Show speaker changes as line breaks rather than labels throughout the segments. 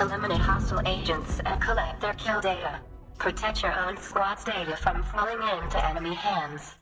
Eliminate hostile agents and collect their kill data. Protect your own squad's data from falling into enemy hands.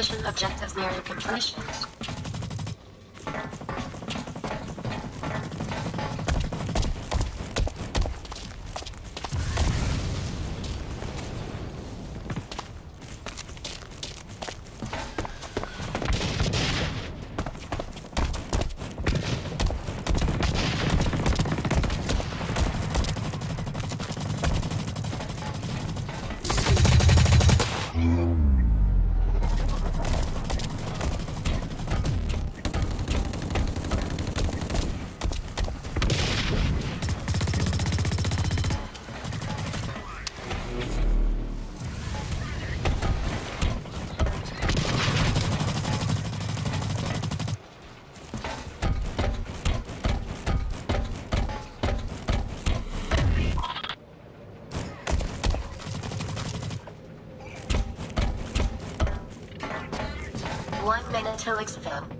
Mission objectives near completion. One minute till exfil.